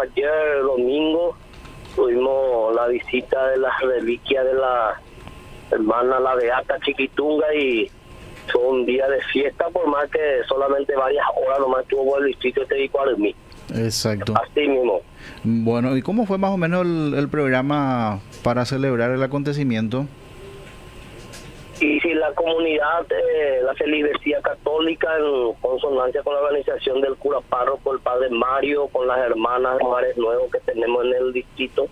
Ayer domingo tuvimos la visita de las reliquias de la hermana La Beata Chiquitunga y fue un día de fiesta por más que solamente varias horas nomás tuvo el distrito de mí. Exacto. Así mismo. Bueno, ¿y cómo fue más o menos el, programa para celebrar el acontecimiento? Y la comunidad, de la feligresía católica, en consonancia con la organización del cura párroco, el padre Mario, con las hermanas de Mares Nuevos que tenemos en el distrito,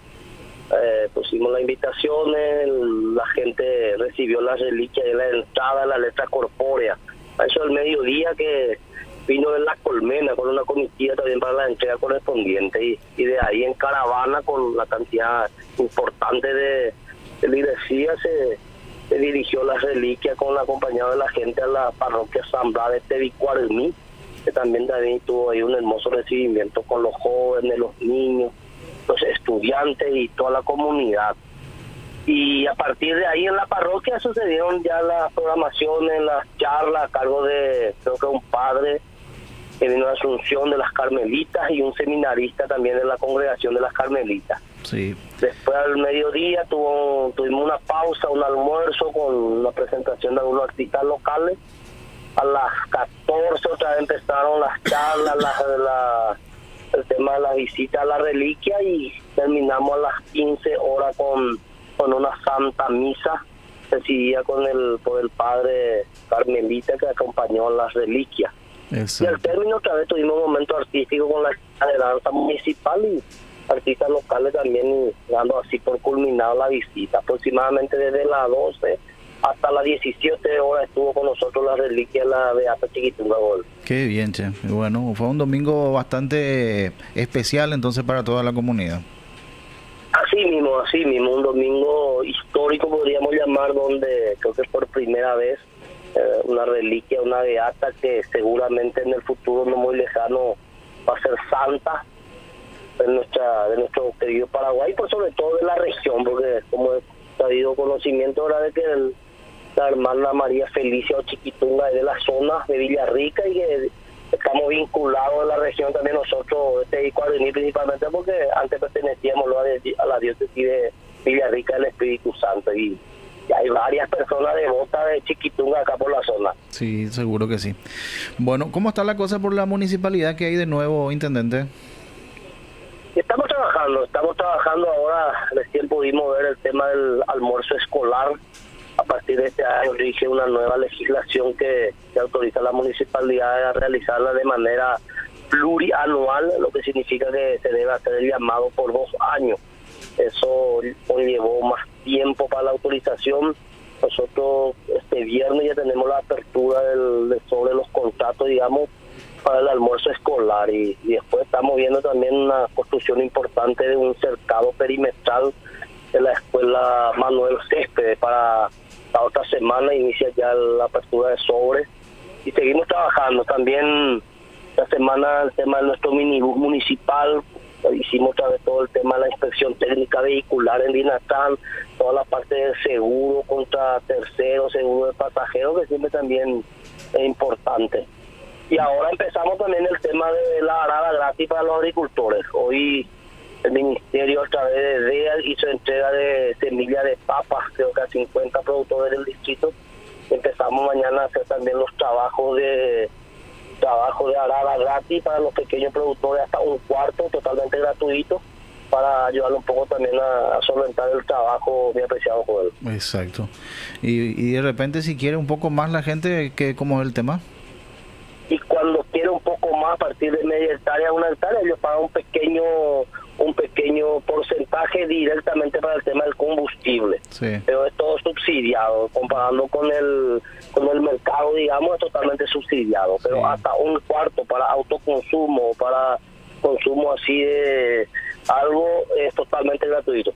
eh, pusimos las invitaciones, la gente recibió las reliquias de la entrada, la letra corpórea. Eso el mediodía que vino de la colmena con una comitiva también para la entrega correspondiente y, y de ahí en caravana con la cantidad importante de, de se, se, dirigió la reliquia con acompañado de la gente a la parroquia San Blas de Tevicuarmí, que también, también tuvo ahí un hermoso recibimiento con los jóvenes, los niños, los estudiantes y toda la comunidad. Y a partir de ahí en la parroquia sucedieron ya las programaciones, las charlas a cargo de, creo que un padre que vino de Asunción de las Carmelitas y un seminarista también de la congregación de las Carmelitas. Sí. Después al mediodía tuvo, tuvimos una pausa, un almuerzo con la presentación de algunos artistas locales. A las 14 otra vez empezaron las charlas, la, el tema de la visita a la reliquia y terminamos a las 15 horas con, con una santa misa decidida con el, por el padre Carmelita que acompañó a las reliquias. Y al término otra vez tuvimos un momento artístico con la danza municipal y artistas locales también dando así por culminado la visita. Aproximadamente desde las 12 hasta las 17 horas estuvo con nosotros la reliquia la Beata Chiquitunga Gol. Qué bien, che. Bueno, fue un domingo bastante especial entonces para toda la comunidad. Así mismo, así mismo, un domingo histórico podríamos llamar donde creo que por primera vez eh, una reliquia, una beata que seguramente en el futuro no muy lejano va a ser santa de nuestra de nuestro querido Paraguay, por sobre todo de la región, porque como he habido conocimiento ahora de que la hermana María Felicia o Chiquitunga es de la zona de Villarrica y que estamos vinculados a la región también nosotros, este y principalmente porque antes pertenecíamos a la diócesis de Villarrica del Espíritu Santo y hay varias personas devotas de Chiquitunga acá por la zona. Sí, seguro que sí. Bueno, ¿cómo está la cosa por la municipalidad que hay de nuevo, intendente? Estamos trabajando, estamos trabajando ahora, recién pudimos ver el tema del almuerzo escolar. A partir de este año rige una nueva legislación que, que autoriza a la municipalidad a realizarla de manera plurianual, lo que significa que se debe hacer el llamado por dos años. Eso conllevó más tiempo para la autorización. Nosotros este viernes ya tenemos la apertura del, sobre los contratos, digamos, para el almuerzo escolar y, después estamos viendo también una construcción importante de un cercado perimetral de la escuela Manuel Céspedes para la otra semana inicia ya la apertura de sobre y seguimos trabajando también la semana el tema de nuestro minibús municipal hicimos otra vez todo el tema de la inspección técnica vehicular en Dinatán, toda la parte de seguro contra terceros, seguro de pasajeros, que siempre también es importante. Y ahora empezamos también el tema de la arada gratis para los agricultores. Hoy el ministerio a través de DEA hizo entrega de semillas de papas, creo que a 50 productores del distrito. Empezamos mañana a hacer también los trabajos de trabajo de arada gratis para los pequeños productores hasta un cuarto gratuito para ayudarle un poco también a, solventar el trabajo mi apreciado Joel. Exacto. Y, y de repente si quiere un poco más la gente, que ¿cómo es el tema? Y cuando quiere un poco más a partir de media hectárea, una hectárea, ellos pagan un pequeño un pequeño porcentaje directamente para el tema del combustible. Pero es todo subsidiado, comparando con el con el mercado, digamos, es totalmente subsidiado. Pero hasta un cuarto para autoconsumo, para consumo así de algo, es totalmente gratuito.